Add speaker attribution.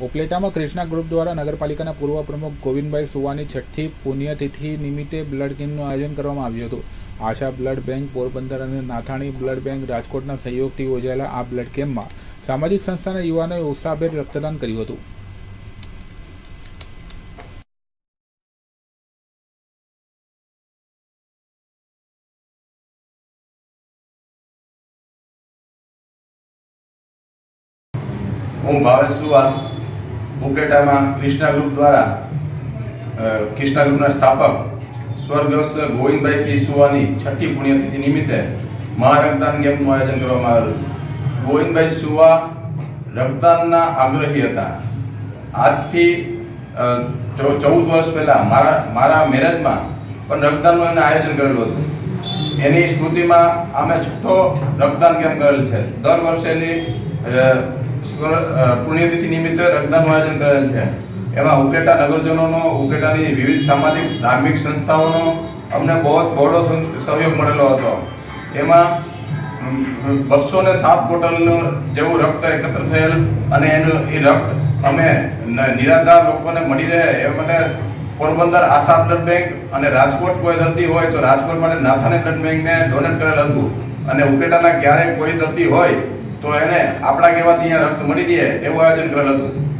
Speaker 1: ઉપલેટામાં Krishna group દ્વારા નગરપાલિકાના પૂર્વ પ્રમુખ ગોવિંદભાઈ સુવાની છઠ્ઠી પુણ્યતિથિ નિમિત્તે બ્લડ કેમ્પનું આયોજન કરવામાં આવ્યું હતું. આશા બ્લડ બેંક, પોરબંદર અને નાથાણી બ્લડ બેંક, રાજકોટના સહયોગથી યોજાયેલા આ બ્લડ કેમ્પમાં સામાજિક સંસ્થાના યુવાનોએ ઉત્સાહભેર રક્તદાન કર્યું હતું.
Speaker 2: હું ભાવેશ સુવા ઉપલેટામાં ક્રિષ્ના ગ્રુપ દ્વારા ક્રિષ્ના ગ્રુપના સ્થાપક સ્વર્ગસ્થ ગોવિંદભાઈ પી સુવાની છઠ્ઠી પુણ્યતિથિ નિમિત્તે મહારક્તદાન કેમ્પનું આયોજન કરવામાં આવેલું ગોવિંદભાઈ સુવા રક્તદાનના આગ્રહી હતા. આજથી ચૌદ વર્ષ પહેલા મારા મારા મેરેજમાં પણ રક્તદાનનું એને આયોજન કરેલું હતું. એની સ્મૃતિમાં અમે છઠ્ઠો રક્તદાન કેમ્પ કરેલ છે. દર સ્વર- અ, પુણ્યતિથિ નિમિત્તે રક્તદાનનું આયોજન કરેલ છે. એમાં ઉકેટા નગરજનોનો, ઉકેટાની વિવિધ સામાજિક, ધાર્મિક સંસ્થાઓનો અમને બહુ બહોળો સહયોગ મળેલો હતો. એમાં બસો ને સાત બોટલનું જેવું રક્ત એકત્ર થયેલ અને એનું, એ રક્ત અમે નિરાધાર લોકોને મળી રહે એ માટે પોરબંદર આશા બ્લડ બેંક અને રાજકોટ કોઈ દર્દી હોય તો રાજકોટ માટે નાથાને બ્લડ બેંકને ડોનેટ કરેલ હતું. અને ઉકેટાના ક્યારેય કોઈ દર્દી હોય તો એને આપણા કહેવાથી અહીંયા રક્ત મળી રહે એવું આયોજન કરેલ હતું.